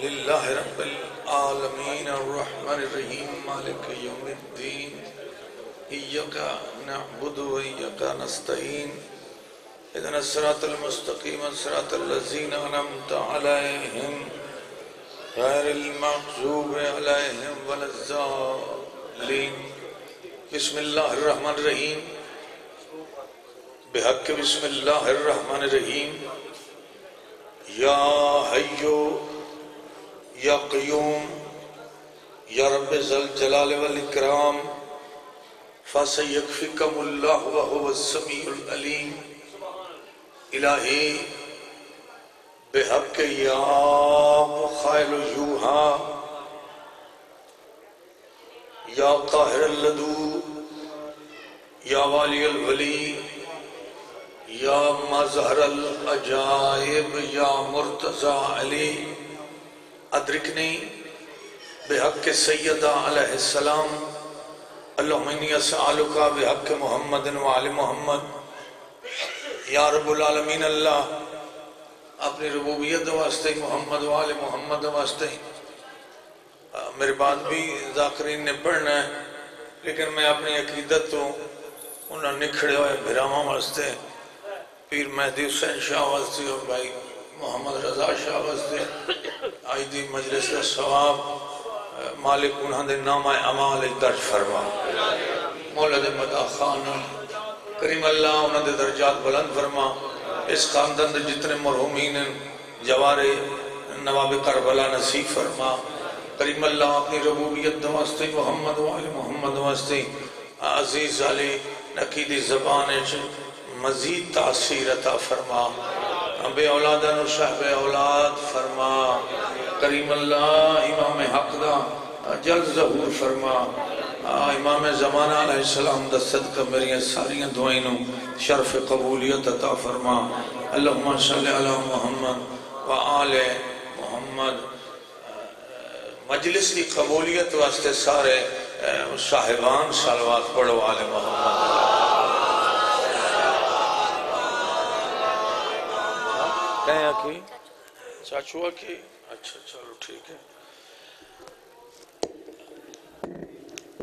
لله رب العالمين الرحمن الرحيم مالك يوم الدين إياك نعبد وإياك نستعين إذن الصراط المستقيم الصراط الذين أنعمت عليهم غير المغضوب عليهم ولا الضالين بسم الله الرحمن الرحيم بحق بسم الله الرحمن الرحيم یا حیو یا قیوم، یا رب ذلجلال والاکرام فسیکفکم اللہ وہو السمیع العلیم۔ الہی، بحق یا مخائل یوہا یا قاہر اللدو، یا والی الولی۔ یا مظہر العجائب، یا مرتضی علی۔ ادرکنی بحق سیدہ علیہ السلام اللہم انی اسعالکا بحق محمد و آل محمد۔ یا رب العالمین اللہ، اپنی ربوبیت واسطے، محمد و آل محمد واسطے۔ میرے بعد بھی ذاکرین نے پڑھنا ہے، لیکن میں اپنی عقیدت تو انہوں نکھڑے ہوئے بھراما واسطے، پیر مہدی حسین شاہ واسطے اور بھائی محمد رضا شاہ واسطے۔ آئی دی مجلس ثواب مالک انہاں دے نام اعمال درج فرما۔ مولا دے مدا خان کریم اللہ انہاں دے درجات بلند فرما۔ اس خاندان دے جتنے مرحومین جوارے نواب کربلا نصیب فرما۔ کریم اللہ اپنی ربوبیت دواستے محمد و آل محمد واسطے، عزیز علی نقیدی زبان مزید تاثیر عطا فرما۔ بے اولادن و شہب اولاد فرما۔ کریم اللہ امام حق دا جلد ظہور فرما۔ امام زمانہ علیہ السلام دا صدقہ میری ساریاں دعائنوں شرف قبولیت عطا فرما۔ اللہم صلی علی محمد و آل محمد۔ مجلس کی قبولیت واسطے سارے صاحبان سالوات پڑھو آل محمد۔ کہیں آکی چاچو آکی اچھا چلو ٹھیک ہے۔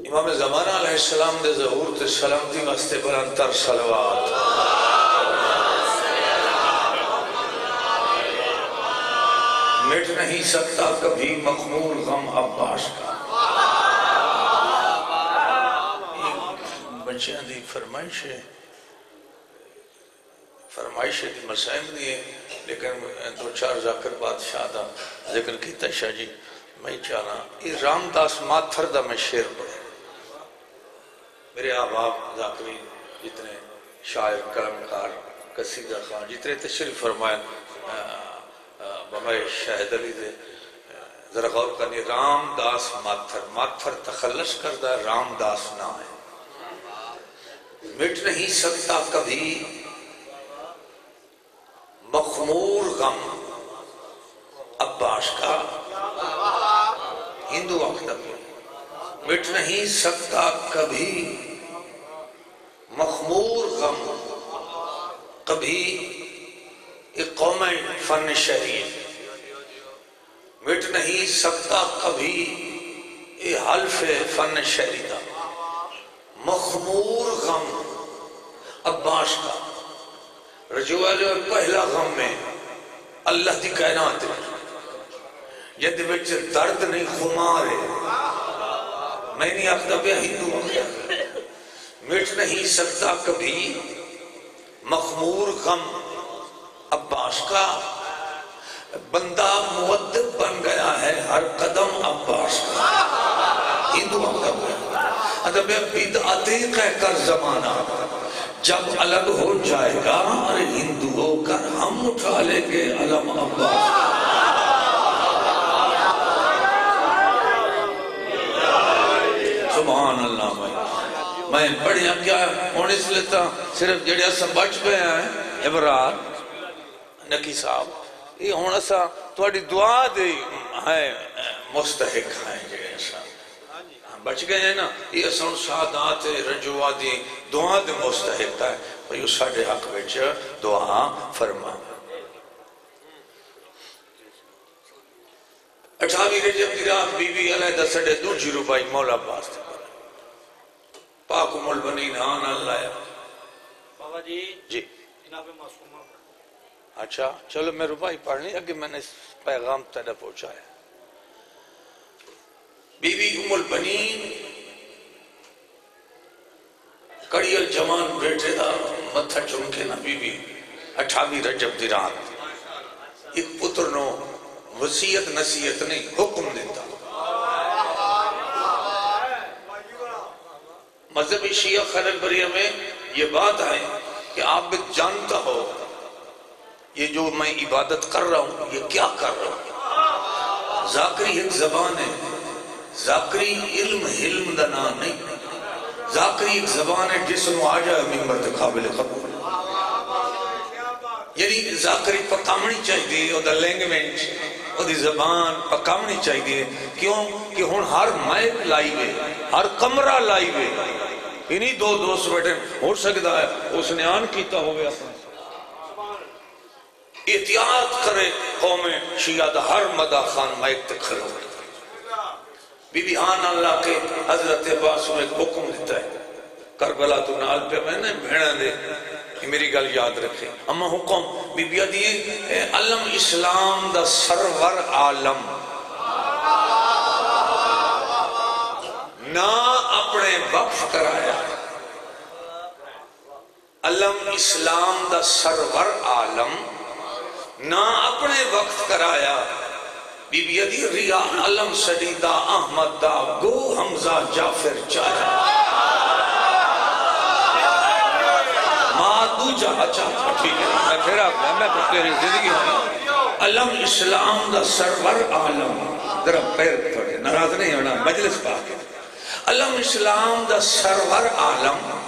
امام زمانہ علیہ السلام دے ظہور تے سلامتی واسطے برانتر سلوات مٹ نہیں سکتا کبھی مخمور غم عباس کا۔ بچیاں دی فرمائش ہے۔ فرمائش دی مسائم دی لیکن دو چار ذاکر بادشاہ دا ذکر کیتا شاہ جی میں چاہنا، یہ رام داس ماتھر دا میں شیر پڑھے میرے آباب ذاکری جتنے شاعر، کلمکار، قصیدہ خان، جتنے تشریف فرمائے بمائے شہد علی دے ذرا غور کرنی رام داس ماتھر ماتھر تخلص کردہ رام داس نہ ہے۔ مٹ نہیں سکتا کبھی مخمور غم. عباس کا ہندو وقت میں مٹ نہیں سکتا کبھی. مخمور غم. کبھی ایک قوم فن شہید مٹ نہیں سکتا کبھی یہ حلف فن شہیدہ مخمور غم. عباس کا. رجوع جو پہلا غم میں اللہ دی کائنات ہے۔ جد بچ درد نہیں، خمار ہے۔ میں نہیں آخدہ بے ہندو آخدہ مٹ نہیں سکتا کبھی۔ مخمور غم عباس کا بندہ مودب بن گیا ہے، ہر قدم عباس کا۔ ہندو آخدہ بے ادب بدعاتی کہہ کر زمانہ۔ جب الگ ہو جائے گا اور ہندو ہو کر ہم اٹھا لیں گے علم عباس سبحان اللہ بھائی میں بڑھیا کیا ہونے سے لیتا، صرف جڑیا سا بچ پہ ہیں۔ عبرات نکی صاحب، یہ ہونا سا تھوڑی دعا دے۔ ہے مستحق ہیں جڑیا سا بچ گئے ہیں نا یہ اصل سادات رجوع دی دعا دے مستحق ہے۔ اور یہ ساڑھے حق بچ دعا فرما۔ اٹھاوی رجب دی رات بی بی علیہ سڑے دو جیرو بائی مولا باس تھے پاک مل بنی نان اللہ۔ ہے بابا جی جی۔ جناب معصومہ۔ اچھا چلو میں روپائی پڑھنی اگے میں نے پیغام تیرے پہنچایا۔ بی بی ام البنین کڑیل جوان بیٹے دا، متھا چمکے نا بی بی اٹھاوی رجب دی رات۔ ایک پتر نو وسیعت نصیحت نہیں، حکم دیتا۔ مذہبی شیعہ خیر بریہ میں یہ بات ہے کہ آپ بھی جانتا ہو، یہ جو میں عبادت کر رہا ہوں، یہ کیا کر رہا ہوں؟ ذاکری ایک زبان ہے۔ ذاکری علم علم دا نام نہیں۔ ذاکری ایک زبان ہے جس نو آ جائے ممبر دے قابل قبول۔ یعنی ذاکری پکامنی چاہیے، او دا لینگویج او دی زبان پکامنی چاہیے۔ کیوں؟ کہ ہن ہر مائک لائی وے ہر کمرہ لائی وے انہی دو دوست بیٹھے ہو سکتا ہے اس نے آن کیتا ہوئے اپنے احتیاط کرے قوم شیعہ دا ہر مدہ خان مائک تک کھڑا ہوئے۔ بی بی آن اللہ کے حضرت عباس میں ایک حکم دیتا ہے، کربلا تو نال پہ میں نے بھیڑا دے میری گل یاد رکھے۔ اما حکم بی بی دیئے علم اسلام دا سرور عالم۔ نہ اپنے وقف کرایا۔ علم اسلام دا سرور عالم۔ نہ اپنے وقت کرایا۔ بی بی ادی ریا علم سڈیدہ احمد دا گو حمزہ جعفر چایا ماں دو جہاں چاہتا ٹھیک ہے۔ میں پھر آپ میں پھر تیری زندگی ہوں۔ علم اسلام دا سرور عالم۔ ذرا پیر پڑھے ناراض نہیں ہونا مجلس پاکے علم اسلام دا سرور عالم۔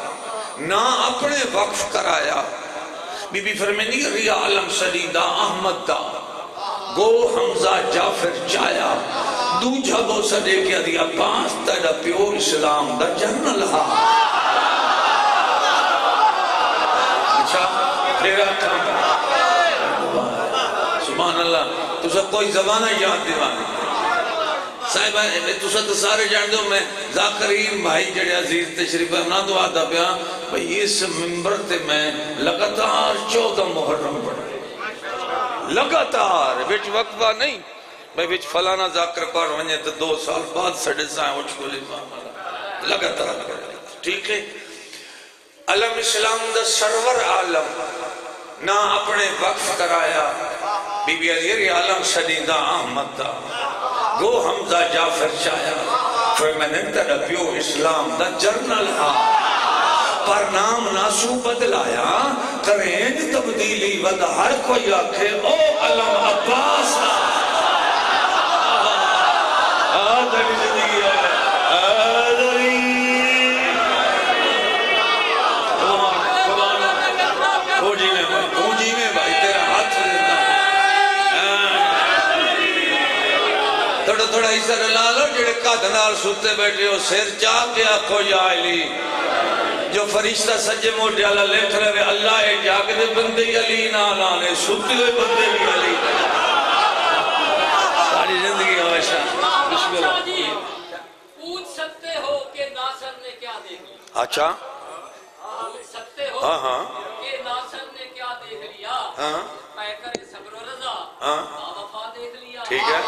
نہ اپنے وقف کرایا۔ بی بی فرمینی ریا علم سلیدہ احمد دا۔ گو حمزہ جعفر چایا دو جھگو سدے کیا دیا پانس تیڑا پیو اسلام دا جنل ہا اچھا تیرا کام۔ سبحان اللہ تو کوئی زبانہ یاد دیوانے صاحب میں تو سب سارے جان دو میں ذاکرین بھائی جڑے عزیز تشریف نہ دعا دا پیا۔ بھئی اس ممبر تے میں لگاتار چودہ محرم پڑھ لگاتار بیچ وقفہ نہیں بھئی بیچ فلانا ذاکر پڑھ ونجے تو دو سال بعد سڑے سائیں اٹھ کو لگاتار لگاتار۔ ٹھیک ہے؟ علم اسلام دا سرور عالم، نہ اپنے وقف کرایا۔ بی بی علی ری عالم شدیدہ احمد دا۔ گو حمزہ جعفر چایا پھر میں پیو اسلام دا جرنل ہا پر نام ناسو بدلایا کریں تبدیلی ود ہر کوئی آکھے، او علم عباس! آدھری زندگی آدھری۔ میں بھائی میں بھائی، تیرا ہاتھ دیتا تھوڑا تھوڑا عیسیٰ لالو جڑے قد نال سوتے بیٹھے ہو سیر چاہ کے آکھو، یا علی! جو فرشتہ سجے موٹے اللہ لکھ رہے اللہ ہے جاگ دے بندے علی نہ لانے سوتے ہوئے بندے بھی علی۔ ساری زندگی ہمیشہ۔ بسم اللہ جی پوچھ سکتے ہو کہ ناصر نے کیا دیکھ لیا اچھا۔ پوچھ سکتے ہو ہاں ہاں۔ کہ ناصر نے کیا دیکھ لیا؟ ہاں۔ پیکر صبر و رضا۔ ہاں۔ وفا دیکھ لیا۔ ٹھیک ہے۔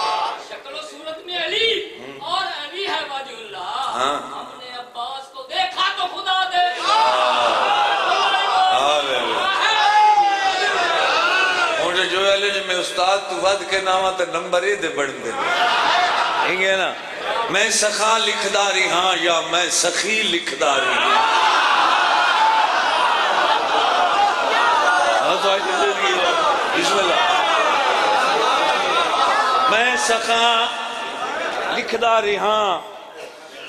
شکل و صورت میں علی۔ اور علی ہے وجہ اللہ۔ ہاں ہم نے عباس کو دیکھا تو خدا دے آوے مجھے جو ہے لے جو میں استاد تو ود کے نامہ تے نمبر ہی دے بڑھ دے۔ ٹھیک ہے نا؟ میں سخا لکھداری ہاں یا میں سخی لکھداری ہاں؟ ہاں میں سخا لکھداری ہاں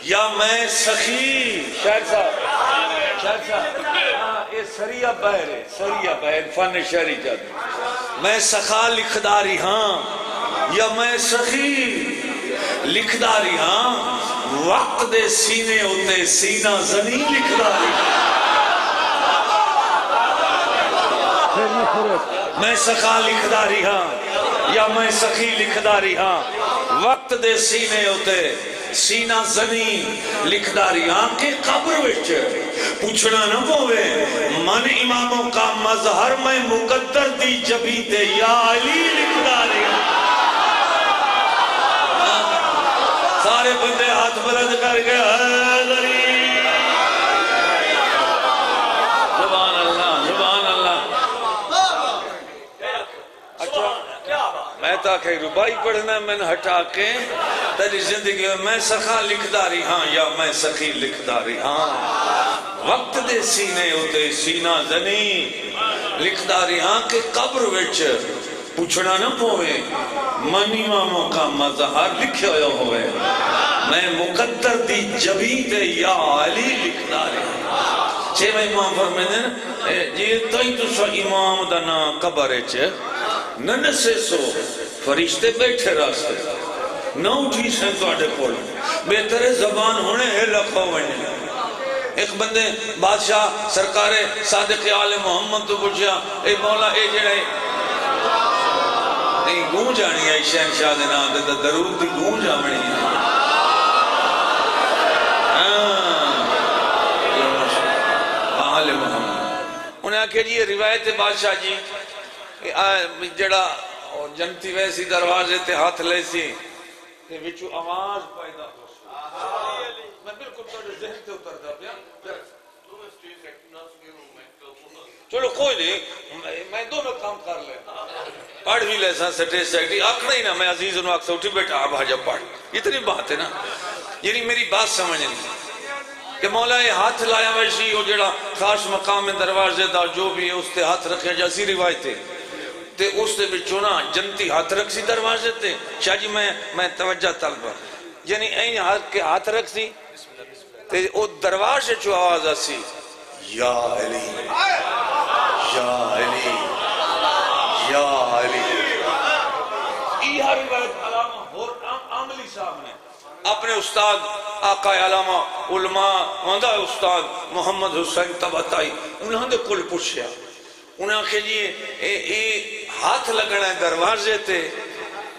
یا میں سخی شاہد صاحب۔ شاہد ہاں، بہر ہے بہر فن شہری جاتے میں سخا لکھداری ہاں یا میں سخی لکھداری ہاں وقت دے سینے ہوتے سینہ زنی لکھداری۔ میں سخا لکھداری ہاں یا میں سخی لکھداری ہاں وقت دے سینے ہوتے سینہ زمین لکھداری آنکھیں قبر وچ۔ پوچھنا نہ پوے من اماموں کا مظہر میں مقدر دی جبی تے یا علی لکھداری سارے بندے ہاتھ بلند کر کے حیدری سبحان اللہ سبحان اللہ۔ اچھا، میں تا کہ ربائی پڑھنا میں ہٹا کے۔ تیری زندگی میں میں سخا لکھ داری ہاں یا میں سخی لکھ داری ہاں۔ وقت دے سینے ہوتے سینہ زنی۔ لکھ داری ہاں کہ قبر وچ پوچھنا نہ پوے۔ من اماموں کا مظہر لکھے ہوئے ہوئے میں مقدر دی جبی تے یا علی لکھ داری ہاں۔ چھے میں امام فرمیدن یہ تائی تو سا امام دا نا قبر چے ننسے سو فرشتے بیٹھے راستے۔ نہ اٹھی جی سے تو آڈے پول بہتر زبان ہونے ہے لکھو بننے ایک بندے، بادشاہ، سرکار صادق آل محمد تو پوچھیا، اے مولا، اے جڑے نہیں گون جانی ہے شہنشاہ دینا دے درود دی گون جامنی ہے۔ ہاں۔ آل محمد انہیں آکھے جی روایت بادشاہ جی جڑا جنتی ویسی دروازے تے ہاتھ لے سی۔ تے وچو آواز پیدا ہو میں بالکل توڑے ذہن تے اتر دا پیا۔ چلو کوئی نہیں، میں دونوں کام کر لے پڑھ بھی لے سا سٹیج سیکٹری۔ آکھنا ہی نا میں عزیز انہوں آکھ سے اٹھی بیٹھا آپ آجا پڑھ۔ اتنی بات ہے نا۔ یعنی میری بات سمجھیں کہ مولا یہ ہاتھ لایا ویشی وہ جڑا خاص مقام دروازے دا جو بھی ہے، اس تے ہاتھ رکھے جیسی روایت تے اس تے بچوں نا جنتی ہاتھ رکھ سی دروازے تے۔ شاہ جی میں میں توجہ طلبہ۔ یعنی این ہاتھ کے ہاتھ رکھ سی تے او دروازے چو آواز آسی۔ یا علی۔ یا علی۔ یا علی۔ یہ روایت علامہ اور عاملی صاحب نے۔ اپنے استاد، آقا علامہ علماء وندہ استاد محمد حسین تبتائی انہوں نے کل پوچھیا۔ انہوں نے لیے جی، اے, اے ہاتھ لگنا ہے دروازے تے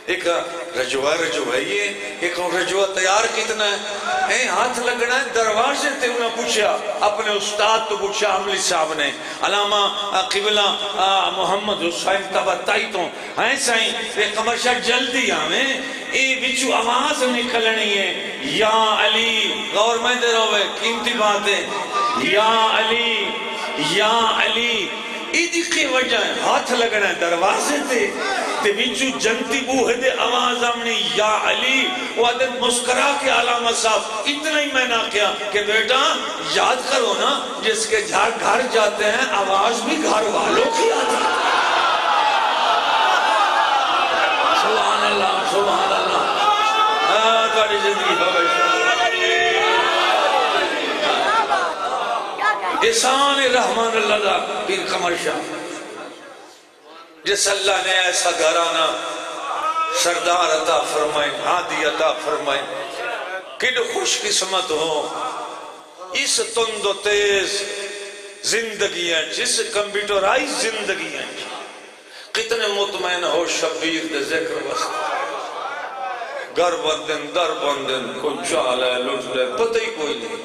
ایک رجوہ رجوہیے ایک رجوہ تیار کتنا ہے۔ اے ہاتھ لگنا ہے دروازے تے انہوں پوچھا اپنے استاد تو پوچھا عملی صاحب نے۔ علامہ قبلہ محمد حسین تبتائی تو۔ ہیں سائیں اے کمرشہ جلدی آمیں اے بچو آواز نکلنی ہے۔ یا علی غور میں دے روے قیمتی بات ہے۔ یا علی یا علی۔ ایدی کی وجہ ہے۔ ہاتھ لگنا ہے دروازے تے تے بچو جنتی بوہ دے آواز آمنی یا علی، وہ عدد مسکرا کے علامہ صاحب، اتنا ہی میں نہ کیا کہ بیٹا، یاد کرو نا، جس کے جھار گھر جاتے ہیں، آواز بھی گھر والوں کی آتی سبحان اللہ سبحان اللہ۔ ہاں، تاری زندگی ہو احسان رحمان اللہ دا پیر کمر شاہ۔ جس اللہ نے ایسا گھرانا سردار عطا فرمائیں ہادی عطا فرمائیں کن خوش قسمت ہو۔ اس تند و تیز زندگیاں، جس کمپیوٹرائز زندگیاں، کتنے مطمئن ہو شبیر دے ذکر وسط گر بندن در بندن کوئی چال ہے، لٹ لے، پتہ ہی کوئی نہیں۔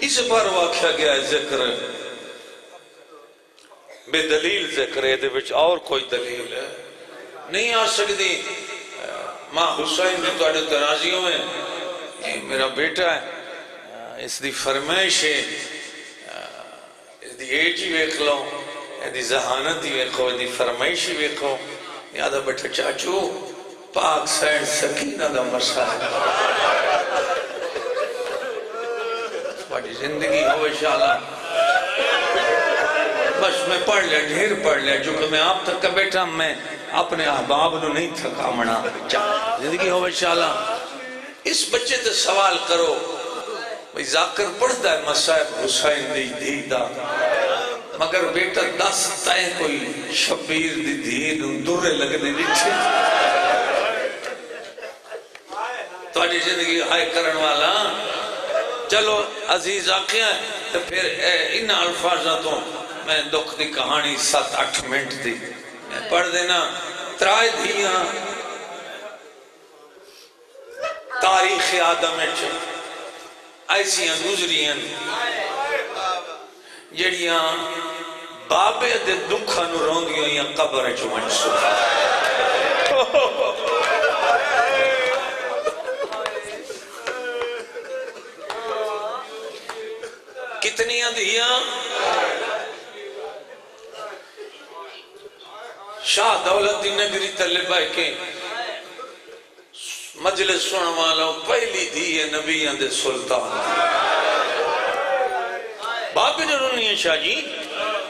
اس پر واقعہ گیا ہے ذکر۔ بے دلیل ذکر ہے دے اور کوئی دلیل ہے۔ نہیں آ سکتی۔ ماں حسین دی تو اڈے تنازیوں میں یہ میرا بیٹا ہے، اس دی فرمائش ہے۔ اس دی ایج ہی ویک لو۔ دی ذہانت ہی ویکھو اس دی فرمائش ہی ویکھو۔ یادہ بیٹھا چاچو پاک سینڈ سکینہ دا مسا ہے۔ بڑی زندگی ہو انشاءاللہ۔ بس میں پڑھ لیا، ڈھیر پڑھ لیا، جو کہ میں آپ تک کا بیٹھا، میں اپنے احباب نو نہیں تھکا منا۔ زندگی ہو انشاءاللہ۔ اس بچے تے سوال کرو۔ بھئی ذاکر پڑھتا ہے مسائب حسین دی دیدہ مگر بیٹا، دس تائیں کوئی شبیر دی دید ان درے لگنے لکھے تو آجی زندگی ہائے کرن والا۔ چلو عزیز آنکھیں تو پھر ان الفاظہ تو میں دکھ دی کہانی سات اٹھ منٹ دی۔ پڑھ دینا۔ ترائے دھیاں۔ تاریخ آدم ایسی گزری جڑیاں بابے دے دکھا نو روندی ہوئی قبر چو منصور کتنی دیا؟ شاہ دولت دی نگری تلے بھائی کے مجلس سن والا پہلی دیئے نبی اندے سلطان۔ باپی نے رونی ہے شاہ جی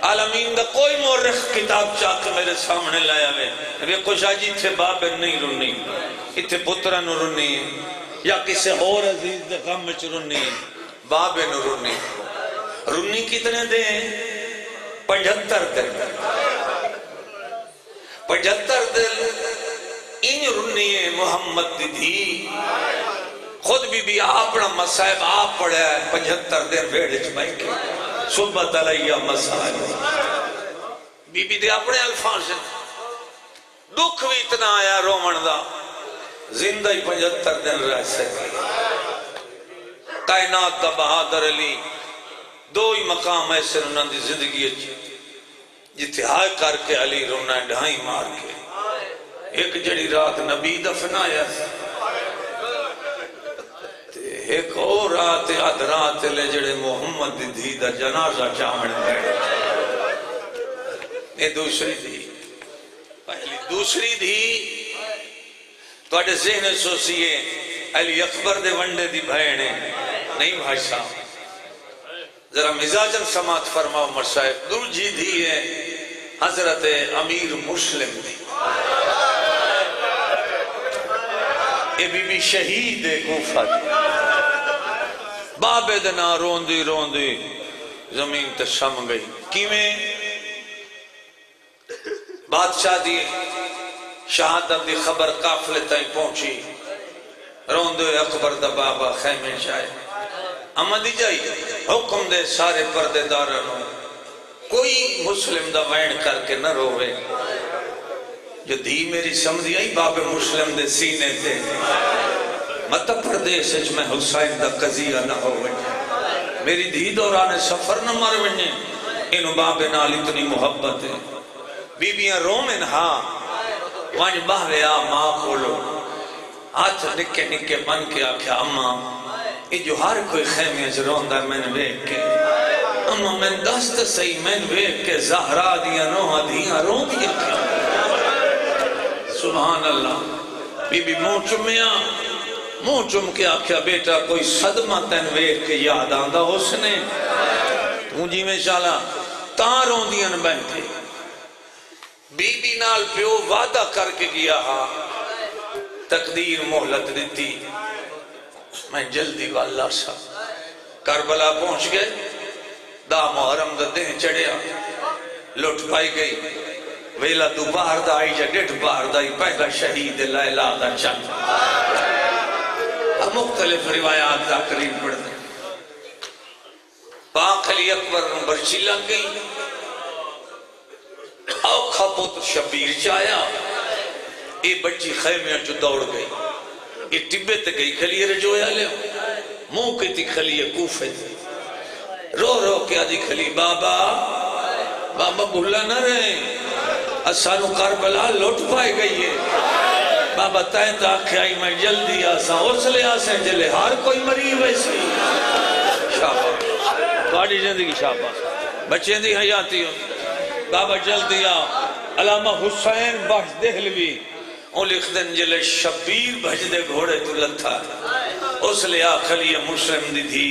عالمین دا کوئی مورخ کتاب چاک میرے سامنے لایا میں نبی کو شاہ جی تھے باپ نہیں رونی، اتھے پترہ نو رونی یا کسے اور عزیز دے غم چ رونی باپ نو رونی رونی کتنے دے پنجھتر دے پنجھتر دے ان رنی محمد دی۔ خود بھی بھی اپنا مسائب آپ پڑھا ہے پنجھتر دن بیڑے چمائی کے صبح تلائیہ مسائب بی بی دے اپنے الفاظ دکھ بھی اتنا آیا رومن دا۔ زندہ ہی پنجھتر دن رہ سکے۔ کائنات دا بہادر علی۔ دو ہی مقام ایسے انہوں دی زندگی اچھی جتے ہائے کر کے علی رونا ڈھائی مار کے۔ ایک جڑی رات نبی دفن آیا ایک اور رات آدھ رات لے جڑے محمد دی دھی دا جنازہ چاہن گئے یہ دوسری دی پہلی دوسری دی تو اڈے ذہن سوسیے علی اکبر دے ونڈے دی بھائنے نہیں بھائی صاحب ذرا مزاجن سماعت فرماؤ مرصاحب دل جی دی ہے حضرت امیر مسلم دی۔ اے بی بی شہید کوفہ دی۔ بابے دنا روندی روندی۔ زمین تے شم گئی۔ کیویں؟ بادشاہ دی شہادت دی خبر قافلے تائیں پہنچی۔ روندے اکبر دا بابا خیمے شائے اما دی جائی حکم دے سارے پردے دارنوں کوئی مسلم دا وین کر کے نہ روے جو دی میری سمجھی آئی باب مسلم دے سینے دے مت پردیس اچ میں حسین دا قضیہ نہ ہوئے۔ میری دی دوران سفر نہ مر ونجے انو باب نال اتنی محبت ہے۔ بیبیاں رومن ہاں۔ وانج باہوے آ ماں کھولو ہاتھ نکے نکے بن کے آکھیا، اماں یہ جو ہر کوئی خیمے اچ روندا میں نے کے۔ اما میں دست سہی میں دیکھ کے زہرا دیا نوہ دیا رون دیا کیا سبحان اللہ بی بی منہ چمیا منہ کے آکھیا، بیٹا، کوئی صدمہ تین ویک کے یاد آندہ اس نے؟ مجھے جی میں شالا، تاں رون دیا بیٹھے۔ بی بی نال پیو وعدہ کر کے گیا ہاں۔ تقدیر محلت دیتی۔ میں جلدی واللہ سا کربلا پہنچ گئے دا محرم دا دن چڑیا لٹ پائی گئی۔ ویلا دو باہر دا آئی جا ڈیٹ باہر دا آئی، پہلا شہید لائلہ دا چند۔ مختلف روایات دا قریب پڑھ دیں پاک علی اکبر نمبر چلا گئی۔ اوکھا پوت شبیر چایا۔ اے بچی خیمیاں جو دوڑ گئی۔ اے ٹبے تے گئی کھلیے رجویا لے موں کی تی کھلیے کوفے تے رو رو کے آدھی کھلی بابا بابا بھولا نہ رہے۔ اسانو کربلا لوٹ پائے گئی ہے۔ بابا تائیں تا کھائی میں جلدی آسا اس لے آسیں جلے ہر کوئی مریض ویسی شابہ تھوڑی زندگی شابہ بچیں دی حیاتی ہو بابا جلدی آ۔ علامہ حسین بخش دہلوی۔ اون لکھ دن جلے شبیر بھج گھوڑے تو لتھا۔ اس لے آ مسلم دی تھی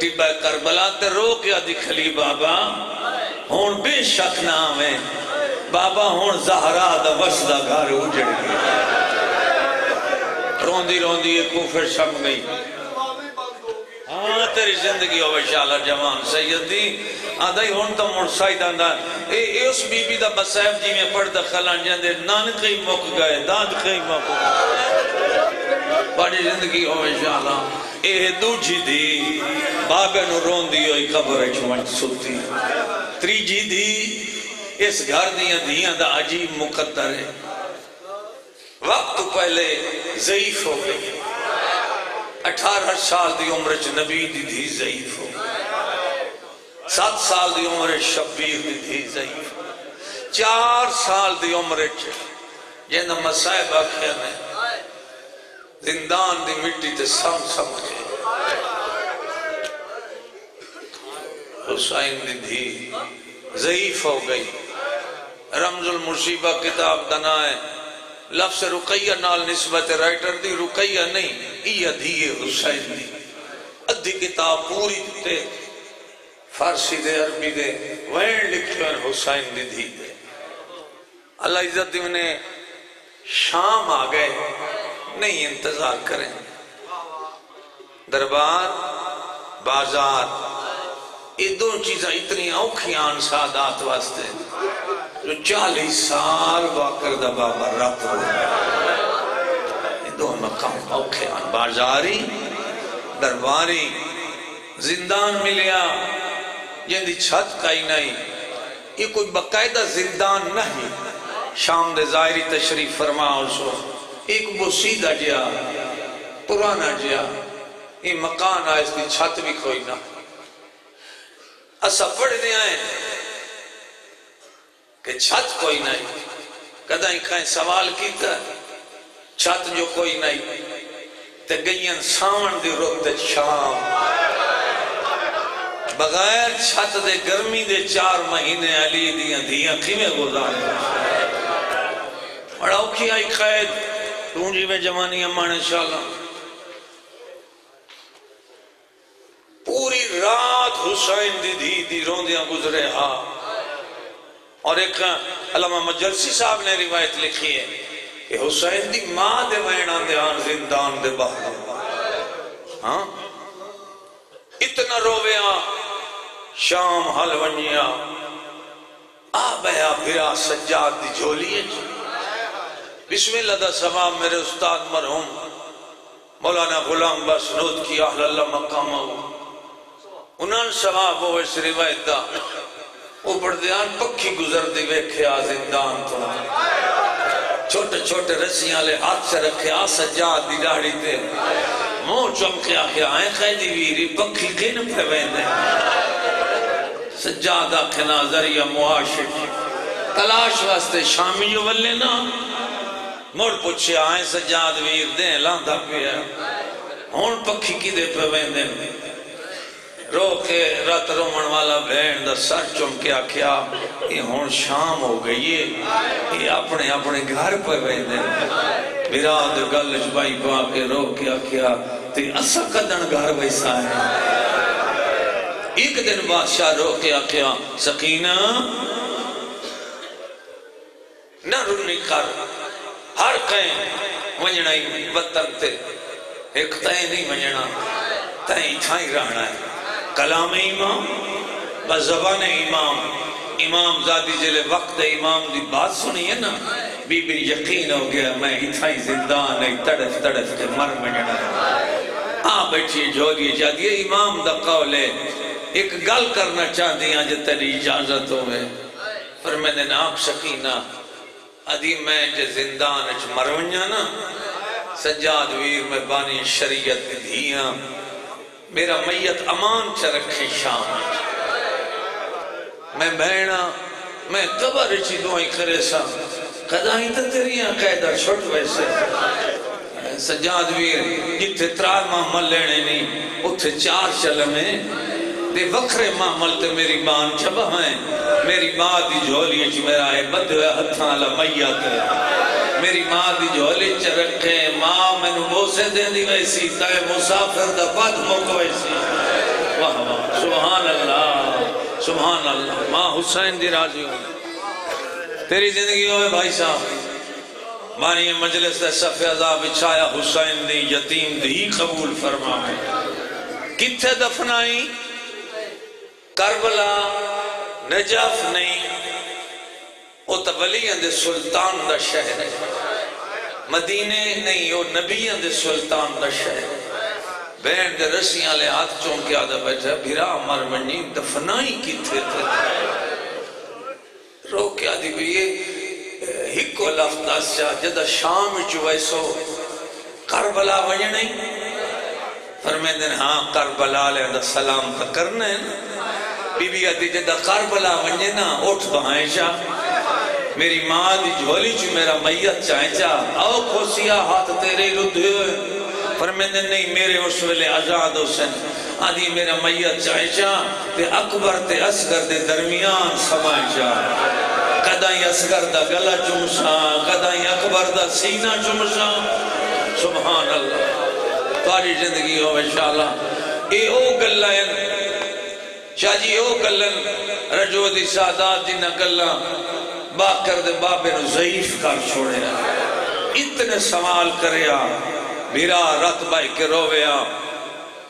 ٹبہ کربلا تے رو کیا دکھلی بابا۔ ہون بے شک نام ہے۔ بابا ہون زہرا دا وسدہ گھر اجڑ۔ گیا روندی روندی ایک کوفر شم گئی تیری زندگی ہوئے شاءاللہ جوان سید دی۔ آدھائی ہون تا مرسائی داندہ اے اس بی بی دا بسیب جی میں پڑھ دخلان جاندے۔ نان کئی مک گئے، داد کئی مک گئے۔ بڑی زندگی ہوئے شاءاللہ اے دو جی دی۔ بابے نو رون دی ہوئی قبر اچھوان سوتی تری جی دی۔ اس گھر دیاں دیاں دا عجیب مقدر ہے۔ وقت پہلے ضعیف ہو گئی اٹھارہ سال دی عمر چ نبی دی دھی ضعیف ہو سات سال دی عمر شبیر دی دھی ضعیف۔ چار سال دی عمر چ جن مسائب آکھیا نے، زندان دی مٹی تے سم سمجھے حسین دی دھی ضعیف ہو گئی۔ رمز المصیبہ کتاب دنا ہے۔ لفظ رقیہ نال نسبت رائٹر دی، رقیہ نہیں یہ دھیے حسین دی۔ ادھی کتاب پوری تے فارسی دے، عربی دے وین لکھے ہیں حسین دی دھی۔ دے اللہ عزت دیو نے شام آگئے نہیں انتظار کریں۔ دربار، بازار، یہ دو چیزیں اتنی اوکھیان سادات واسطے۔ جو چالیس سال باکر دا بابا رات ہو دو مقام اوکھیان بازاری درباری زندان ملیا۔ یہ دی چھت کئی نہیں۔ یہ کوئی بقاعدہ زندان نہیں۔ شام دے ظاہری تشریف فرما سو۔ ایک وہ سیدھا جیا، پرانا جیا۔ یہ مکان آئے اس کی چھت بھی کوئی نہ۔ اسا پڑھ دے آئے۔ کہ چھت کوئی نہیں۔ کدھا کھائیں سوال کیتا چھت جو کوئی نہیں۔ تے گئین ساون دی روت شام۔ بغیر چھت دے گرمی دے چار مہینے علی دیاں دیاں کھیمیں گزار بڑا اوکھی آئی قید۔ رونجی میں جوانی امان انشاءاللہ۔ پوری رات حسین دی دی دی روندیاں گزرے۔ ہاں۔ اور ایک علامہ مجلسی صاحب نے روایت لکھی ہے کہ حسین دی ماں دے وینان دے آن زندان دے باہر ہاں؟ اتنا رویاں، شام حل ونیا آ بیا پھرا سجاد دی جھولی ہے۔ بسم اللہ دا سباب میرے استاد مرحوم مولانا غلام بسنود کی احل اللہ مقام انہاں سباب وہ اس روایت دا۔ وہ بردیان پکھی گزر دی ویکھیا زندان تو۔ چھوٹے چھوٹے رسیاں لے ہاتھ سے رکھیا سجاد دی ڈاڑی تے۔ مو چمکیا کہ آئیں قیدی ویری، پکھی کن پہ ویندے سجاد آکھنا ذریعہ معاشق تلاش واسطے شامی جو نا۔ مڑ پوچھے آئیں سجاد ویر، دیں لاندہ پیا۔ ہون پکھی کی دے پہ ویندے رو کے رات رومن والا بہن دا سر چمکیا کیا یہ ہون شام ہو گئی ہے یہ اپنے اپنے گھر پہ ویندے براد گلش بائی پا کے رو کیا کیا تی اسا قدن گھر ویسا ہے؟ ایک دن بادشاہ رو کیا کیا سکینہ، نہ رنی کر، ہر کہیں ونجنا ہی وطن تے۔ ایک تائیں نہیں ونجنا تائیں تھائیں رہنا ہے۔ کلام امام بزبان امام. امام ذاتی جلے وقت امام دی بات سنی ہے نا؟ بی بی یقین ہو گیا، میں اتھائی زندان نہیں تڑف تڑف کے مر مجھنا آ بیٹھی جھولی چاہتی ہے۔ امام دا قول ہے، ایک گل کرنا چاہتی ہیں جو تیری اجازت ہوئے۔ پر میں نے ناک سکینہ ادھی میں جو زندان اچھ مرونیا نا، سجاد ویر میں بانی شریعت دھیاں۔ میرا میت امان چا رکھے شام۔ میں بہنا، میں قبر چی دعائیں کرے سا۔ قدائیں تا تیریاں قیدہ چھوٹ ویسے۔ سجاد ویر جتے ترار محمل لینے نہیں، اتھے چار چلمیں دے وکھرے محمل تے میری بان چھبا ہیں میری ماں دی جھولی چی میرا ہے بدوے ہتھاں لمیت میری ماں دی جھولی چ رکھے ماں میں نو بوسے دے دی ویسی تائے مسافر دا بد موقع ویسی واہ واہ، سبحان اللہ سبحان اللہ۔ ماں حسین دی راضی ہوں تیری زندگی ہوئے بھائی صاحب۔ مانی مجلس دے صفحہ عذاب اچھایا حسین دی، یتیم دی قبول فرما۔ کتھے دفنائی؟ کربلا، نجف نہیں۔ وہ تو ولیاں دے سلطان دا شہر ہے۔ مدینے نہیں، وہ نبیاں دے سلطان دا شہر بین دے رسیاں لے ہاتھ چونکے آدھا بیٹھا بھیرا مر منی، دفنائی کی تھے؟ تھے رو کے آدھی بھی یہ، ہکو لفظ چاہ جدہ شام چوائے سو کربلا وجہ نہیں فرمائے دن ہاں کربلا لے دا سلام تا کرنا بی بی آتی جدہ کربلا ونجے نا، اٹھ بہائیں شاہ میری ماں دی جھولی چو میرا میت چاہیں چاہ آؤ کھوسیا ہاتھ تیرے ردھے فرمیندے، نہیں، میرے اس ویلے آزاد حسن آدھی میرا میت چاہیں چاہ تے اکبر تے اسگر دے درمیان سمائیں چاہ قدائیں اسگر دا گلہ چمسا قدائیں اکبر دا سینہ چمسا سبحان اللہ۔ تاری زندگی ہو انشاءاللہ۔ اے او گلہ شاہ جی او گلہ رجو دی سادات دی نگلہ باکر دے بابے نو ضعیف کر چھوڑے اتنے سوال کریا میرا رت بائی کے رویا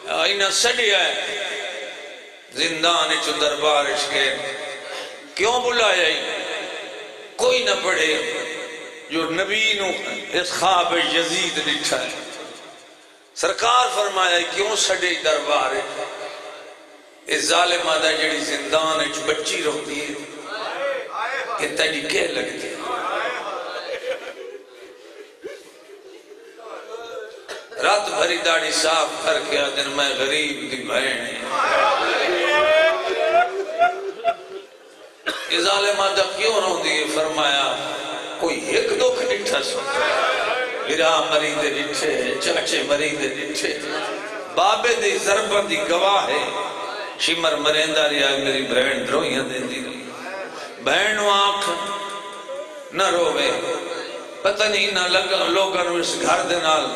انہا سڑیا ہے زندان چو دربارش کے کیوں بلایا ہی کوئی نہ پڑھے۔ جو نبی نو اس خواب یزید لٹھا ہے۔ سرکار فرمایا کیوں سڑے دربار ہے اس ظالم آدھا جڑی زندان ہے بچی روتی ہے۔ کہ تیری کہہ لگتی رات بھری داڑی صاف کر کے دن میں غریب دی بہن۔ یہ ظالمہ جب کیوں رو دیئے فرمایا، کوئی ایک دکھ نٹھا سو میرا مریض نٹھے چاچے مریض نٹھے۔ بابے دی ضربہ دی گواہ ہے۔ شمر مرندہ ریا میری بہن دروئیاں دیں دی بہن آنکھ نہ روے پتہ نہیں نہ لگا لوگاں اس گھر دے نال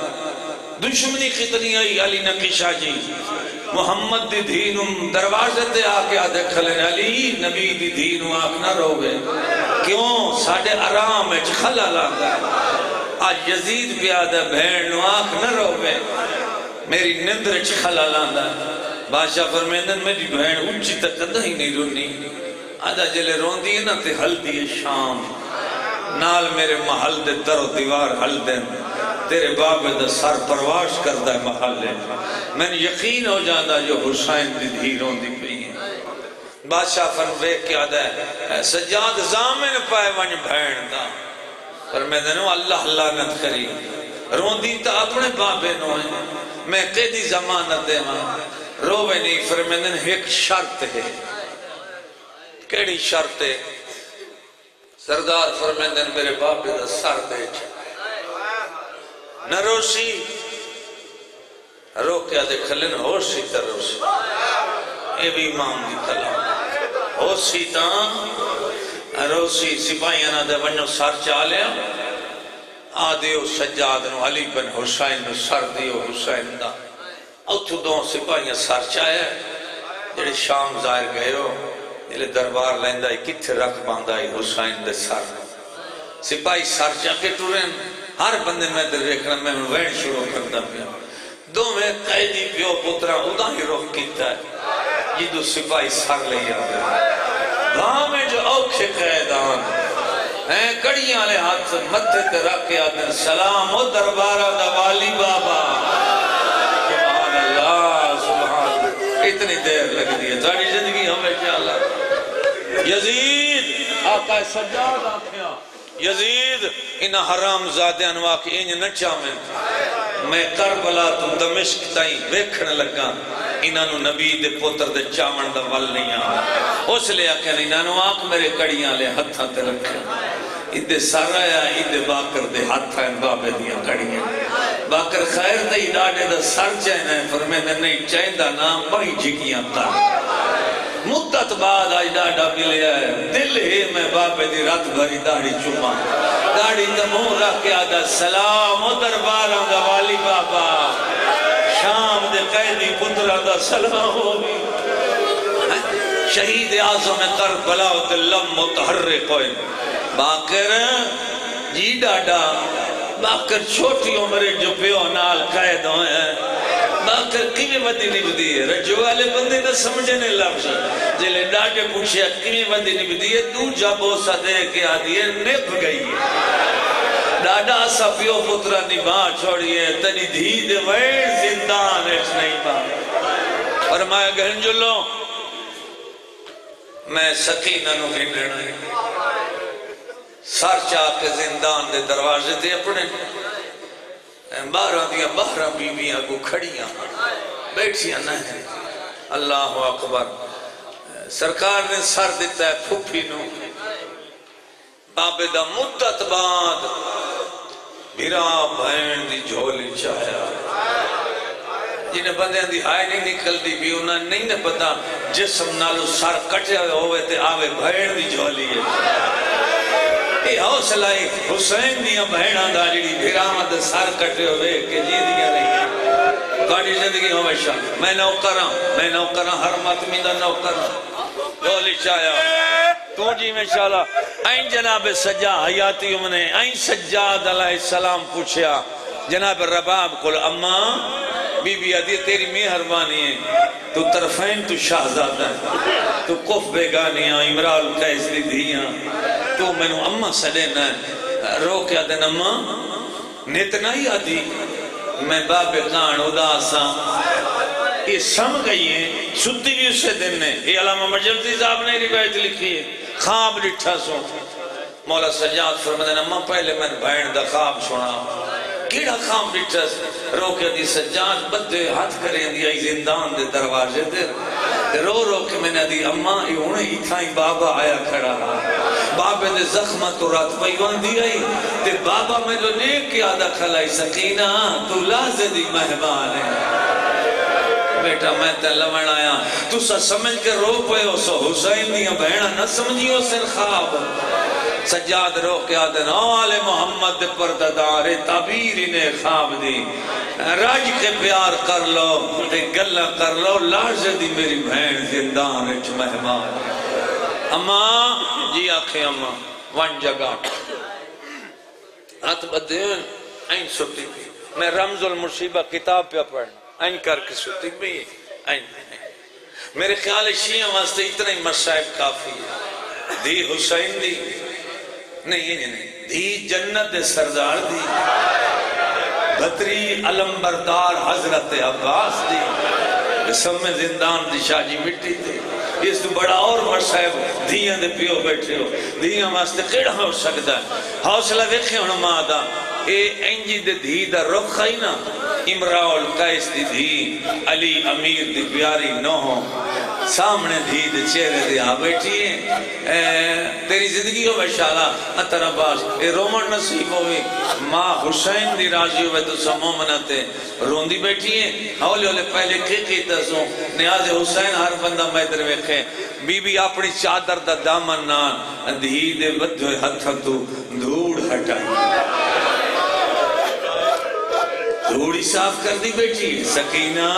دشمنی کتنی آئی علی نقشہ جی محمد دی دین دروازے تے آکے آدھے کھلیں علی نبی دی دین آنکھ نہ روے کیوں ساڑھے آرام اچھ خلا لاتا آج یزید پہ آدھے بہن آنکھ نہ روے میری نندر اچھ خلا لاتا بادشاہ فرمیندن میری بہن اونچی تک کدہ ہی نہیں رونی آدھا جلے رون دیئے نا تے حل دیئے شام۔ نال میرے محل دے در و دیوار حل دیں تیرے بابے دے سر پرواش کردہ محل دے میں یقین ہو جاندہ جو حسین دی دھی رون دی پئی ہیں۔ بادشاہ فرمے کیا دے سجاد زامن پائے ونج بھین دا۔ پر میں دنوں اللہ لعنت کری۔ رون دی تا اپنے بابے نو میں قیدی زمانت دے ہاں روے نہیں فرمیندن ایک شرط ہے۔ کیڑی شرط ہے؟ سردار فرمیندن میرے باپے دا سر دے نہ روسی رو کیا دے کھلن ہوشی تر روسی۔ اے بھی امام دی کلام۔ ہوشی تاں روسی سپاہیاں نہ دے ونجو سر چالیا آدھیو سجاد نو علی بن حسین نو سر دیو حسین دا۔ اتھو دو سپاہیاں سر چاہے جڑے شام ظاہر گئے ہو۔ جلے دربار لیندہ ہی کتھے رکھ باندھا ہی حسین دے سر سپاہی سر چاکے ٹورین ہر بندے میں در ریکھنا میں وین شروع کرتا پیا۔ دو میں قیدی پیو پترہ ادا ہی روح کیتا ہے۔ یہ دو سپاہی سر لے آدھے گاں میں جو اوکھے قیدان، ہیں، کڑیاں لے ہاتھ متھے تے رکھ کے سلام و دربارہ دا والی بابا۔ سبحان اللہ، سبحان اتنی دیر لگ دی ہے۔ تاری زندگی ہمیشہ یزید! آقا سجاد آکھیا۔ یزید انہ حرام زادیان واقعی انج نچا میں میں کربلا تو دمشق تائیں ویکھن لگا انہاں نو نبی دے پوتر دے چاون دا ول نہیں آ اس لیے کہ انہاں نو آنکھ میرے کڑیاں لے ہتھاں تے رکھے ادے سر آیا ادے باکر دے ہاتھ ہیں بابے دیا کڑیاں۔ باکر خیر دے ڈاڈے دا سر چاہنا ہے۔ فرمیدہ نہیں چاہندہ نام بڑی جھکیاں کر۔ مدت بعد آج ڈاڈا ملیا ہے۔ دل ہی میں باپے دی رات بھری داڑی چوما۔ داڑی دا دمو رکھ کے آدھا، سلام و درباراں دا والی بابا۔ شام دے قیدی پترہ دا سلام ہوگی ہاں؟ شہید آزم کربلا و دلم متحرک ہوئے۔ باکر جی ڈاڈا باکر چھوٹی عمرے جو پیو نال قید ہوئے ہیں۔ باکر کیویں ودی نبدی ہے رجو والے بندے نہ سمجھنے لفظ جلے ڈاڈے پوچھے کیویں ودی نبدی ہے دو جا بوسا دے کے آدھی ہے نپ گئی ہے ڈاڈا سا پیو پترہ نبا چھوڑیے تنی دھی دے وین زندان ایس نہیں با فرمایا گہن جلو میں سکینہ نو گھنڈنا ہے سر چاہ کے زندان دے دروازے دے اپنے بارہ دیا بارہ بیویاں کو کھڑیاں بیٹھیاں نہ ہیں۔ اللہ اکبر۔ سرکار نے سر دیتا ہے پھوپی نو۔ بابے دا مدت بعد میرا بہن دی جھولی چاہیا جنہیں بندے دی آئے نہیں نکل دی بھی انہاں نہیں نہ پتا جسم نالو سر کٹے ہوئے تے آوے بہن دی جھولی ہے یہ حوصلہ حسین دیا بہنہ دا جڑی بھیرامت سر کٹے ہوئے کہ جی دیا رہی ہے کاٹی زندگی ہمیشہ میں نوکرہ میں نوکرہ ہر ماتمی دا نوکرہ جھولی چاہیا تو جی میں شاءاللہ این جناب سجا حیاتی امنے این سجاد علیہ السلام پوچھیا جناب رباب کل اما بی بی عدی، تیری مہربانی ہے۔ تو طرفین تو شہزادہ ہے تو کف بیگانیاں امرال قیس دی دھیاں تو میں نو اما سلینا ہے رو کیا دن اما نیتنا ہی آدھی۔ میں باب کان اداسا ہاں۔ یہ سم گئی ہیں، ستی بھی اسے دن نے یہ علامہ مجلدی صاحب نے روایت لکھی ہے۔ خواب لٹھا سو۔ مولا سجاد فرمدے نما پہلے میں بہن دا خواب سنا۔ کیڑا خواب لٹھا رو کے دی سجاد بدے ہاتھ کریں دی آئی زندان دے دروازے دے رو رو کے میں نے دی اما یہ ہونے ہی تھائی بابا آیا کھڑا رہا۔ بابے دے زخمہ تو رات پیوان دی آئی۔ تے بابا میں جو نیک یادہ کھلائی سکینہ، تو لازے دی مہمان ہے۔ بیٹا، میں تے لمن آیا۔ تو سا سمجھ کے رو پے ہو سو حسین دیا بہنا نہ سمجھیو سن خواب۔ سجاد رو کے آدن آل محمد پر ددار تعبیر انہیں خواب دی۔ راج کے پیار کر لو گلہ کر لو، لاز دی میری بہن زندان اچ مہمان۔ اماں جی آکھیں اماں ون جگہ۔ ہاتھ بدین این سٹی میں رمز المرشیبہ کتاب پہ پڑھنا۔ این کر کے سوتی بھی این۔ میرے خیال شیعہ واسطے اتنا ہی مسائب کافی ہے دی حسین دی۔ نہیں یہ نہیں۔ دی جنت سردار دی۔ بطری علم بردار حضرت عباس دی۔ قسم میں زندان دی شاجی مٹی دی۔ اس تو بڑا اور مسائب دیاں دے پیو بیٹھے ہو۔ دیاں واسطے کیڑا ہو سکتا ہے؟ حوصلہ دیکھیں ہونا ماں دا۔ اے انجی دے دھی دا رخ ہے نا، امراؤ القیس دی دھی۔ علی امیر دی پیاری نوہوں سامنے دھی چہرے دے آ بیٹھی ہیں۔ تیری زندگی ہو بشارہ اتر عباس اے، رومن نصیب ہوئی ماں حسین دی راضی ہوئے تو سمو مناتے۔ روندی بیٹھی ہیں۔ ہولے ہولے پہلے کی کی تسوں نیاز حسین ہر بندہ میدر ویکھیں بی بی اپنی چادر دا دامن نان دھی دے بدھوئے ہتھ تو دھوڑ ہٹائی۔ دھوڑی صاف کر دی بیٹھی سکینہ؟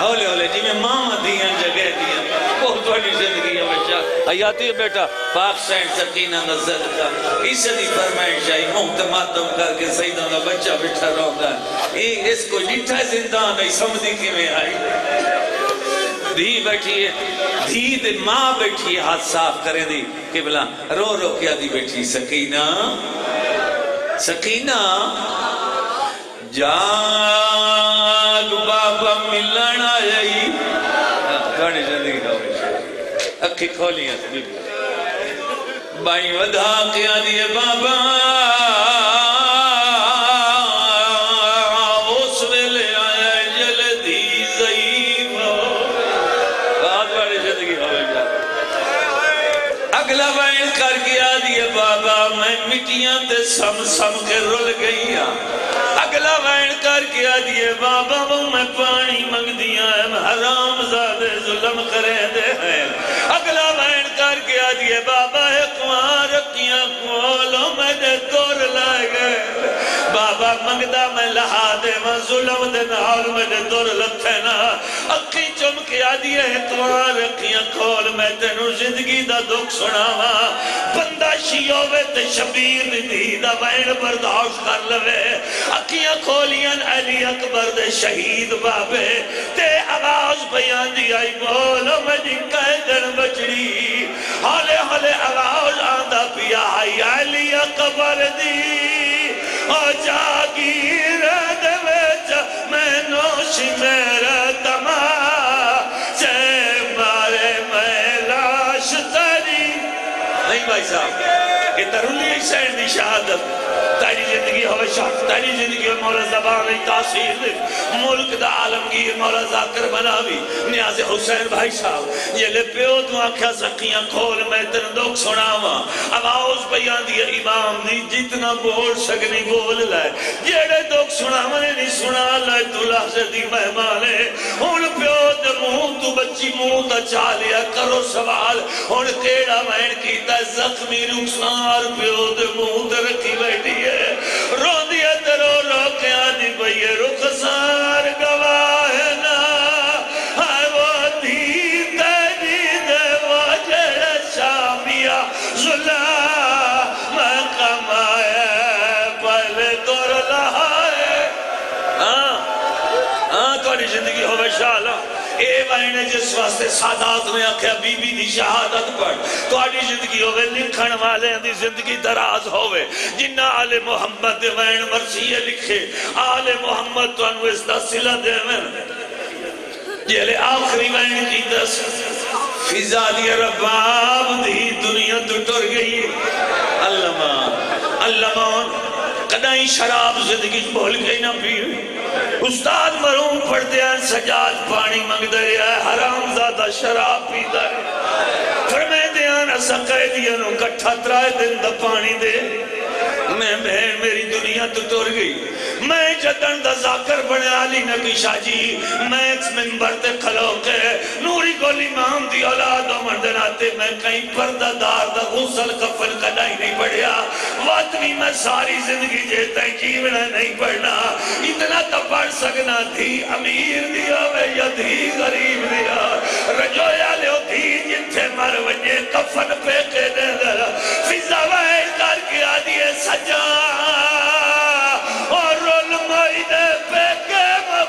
ہولے ہولے جی میں ماما دیاں جگہ دیاں بہت بڑی زندگی ہے بچہ۔ حیاتی بیٹا پاک سینٹ سکینہ نظر کا اس دی فرمائش آئی محتماتم کر کے سیدہ کا بچہ بٹھا رہا ہے۔ اس کو جٹھا زندان ہے سمدھی کی میں آئی۔ دھی بیٹھی ہے، دھی دے ماں بیٹھی ہے، ہاتھ صاف کریں دی۔ کہ بلا، رو رو کیا دی بیٹھی سکینہ۔ سکینہ۔ جاگ بابا ملن آئی گھڑی زندگی کا اکھی کھولی ہیں بائی ودھا کیا دیئے بابا اگلا بائن کر گیا دیئے بابا میں مٹیاں تے سم سم کے رل گئی ہاں اگلا وین کر کے آدھیے بابا وہ میں پانی منگ دیا ہے حرام زادے ظلم کرے دے ہیں۔ اگلا وین کر کے آدھیے بابا ایک وہاں رکیاں کولو میں نے دور لائے گئے۔ بابا مگدہ میں لہا دے، میں ظلم دے نال میں نے دور لتھے نا چم کے آدھئے ایک وہاں رکیاں میں تینو زندگی دا دکھ سناوا بندہ شیعوے تے شبیر دی دا وین برداشت کر لوے۔ اکیاں کھولیاں، علی اکبر دے شہید بابے۔ تے آواز بیان دی، آئی بولو میں دی قیدن بچڑی۔ ہالے ہالے آواز آندہ پیا، آئی علی اکبر دی۔ او جاگیر دے ویچ میں نوش میرا تما صاحب یہ دی شہادت تاری زندگی زندگی ہوئے مولا زبان تاثیر دے۔ ملک دا عالمگیر مولا ذاکر بنا بھی نیاز حسین بھائی صاحب، یہ لے پیو تو آنکھا سکیاں کھول، میں تن دکھ سنا ہوا اب آؤز بیان دیا امام دی جتنا بول سکنی بول لائے۔ جیڑے دکھ سنا میں نہیں سنا لائے تو لحظے دی مہمانے ہون پیو دے موں تو بچی موں تا چالیا کرو سوال۔ ہون کیڑا میں کیتا زخمی رکسار پیو دے موں تے رکھی بیٹھی ہے۔ رو دیا ترو رو کے آدھی بھئی رخسار اے وائنے جس واسطے سادات نے آکھیا بی بی دی شہادت پر تو آڑی زندگی ہوئے لکھن والے دی زندگی دراز ہوئے جنہ آل محمد دے وائن مرسیے لکھے، آل محمد تو انو اس دا سلہ دے میں جیلے آخری وائن کی دس۔ فضا دی رباب دی دنیا تو ٹر گئی۔ علمہ علمہ قدائی شراب زندگی بھول گئی نہ پی استاد مرون پڑھتے ہیں، سجاد پانی منگ ہے حرام زادہ شراب پی دیا فرمے دیا نہ سکے دیا نو کٹھا ترائے دن دا پانی دے۔ میں بہن میری دنیا تو ٹور گئی۔ میں جدن دا ذاکر بنے علی نبی شاہ جی میں ایک منبر تے کھلو کے نوری گول امام دی اولاد و مردن آتے میں کہیں پردہ دار دا غسل کفن کدائی نہیں پڑھیا وقت بھی میں ساری زندگی جیتا ہے جیونا نہیں پڑھنا اتنا تو پڑھ سکنا تھی، امیر دیا میں یا تھی، غریب دیا رجویا لیو تھی، جتھے مر وجے کفن پہ کے دے۔ در فضا وائل کر کے آدھیے سجا اور رول مائدے پہ کے مب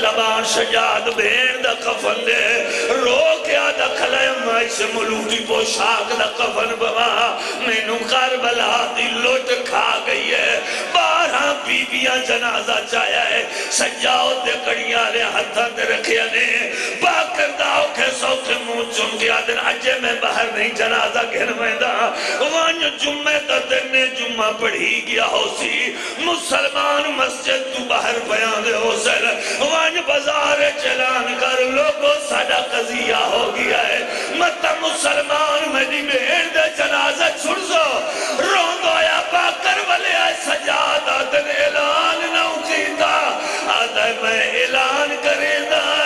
اللہ مان اللہ دا کفن دے۔ رو کے آدھا کھلے مائی ملوٹی پوشاک دا کفن بما میں نو کربلا دی لوٹ کھا گئی ہے۔ بارہ بیبیاں جنازہ چایا ہے۔ سجاؤ دے کڑیاں لے ہتھا دے رکھیا نے۔ باکر داؤ کے سو کے چن گیا۔ دن اجے میں باہر نہیں جنازہ گھر میں دا۔ وانج جمعہ دا دن نے جمعہ پڑھی گیا ہو سی۔ مسلمان مسجد تو باہر بیان دے ہو سر۔ وانج بازار چلان کر لوگوں ساڑا قضیہ ہو گیا ہے۔ مطا مسلمان میری بہن دے جنازہ چھڑ چھڑزو روندو یا باکر والے آئے سجاد دن اعلان نہ اکیتا آدھے میں اعلان کرے دا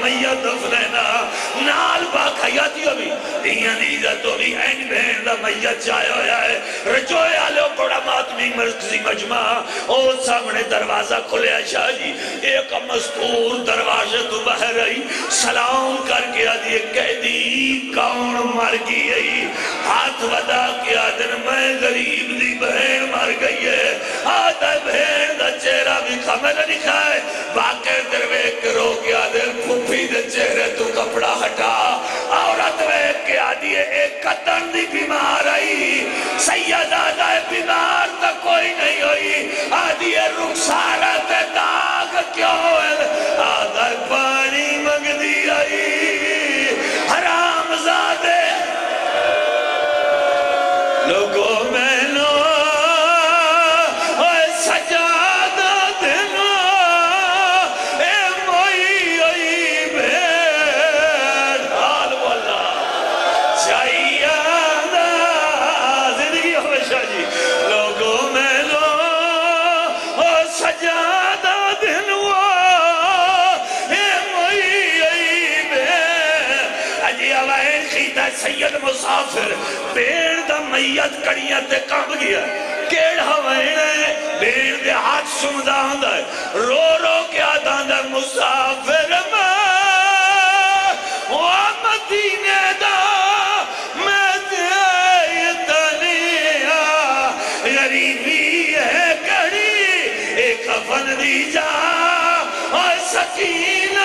میت دفنینا نال باک حیاتی ہوئی دیاں دیزا تو بھی۔ این بھیڑ دا میت چاہے ہویا ہے۔ رجوئے آلے ہو بڑا ماتمی مرکزی مجمع۔ او سامنے دروازہ کھلے شاہ جی۔ ایک مستور دروازہ تو بہر رہی سلام کر کے آدھی قیدی کون مر گئی ہاتھ ودا کیا دن میں غریب دی بہن مر گئی ہے۔ آدھا بہن دا چہرہ بھی کھمل دکھائے باقی دروے کرو گیا دل پھوپی دے چہرے تو کپڑا ہٹا۔ عورت ویک کے آدھی ایک قطن دی بیمار آئی۔ سیدہ دا بیمار تا کوئی نہیں ہوئی۔ آدھی رخسارہ تے داغ کیوں ہے؟ آدھر پانی مگ دی آئی۔ مسافر بیڑ دا میت کڑیاں تے کام گیا؟ کیڑ ہوئے بیڑ دے ہاتھ سمدہ ہوندا ہے۔ رو رو کے آدھان دا مسافر میں۔ وہ مدینے دا میں دے تنیا غریبی ہے کڑی، ایک افن دی جا۔ اور سکین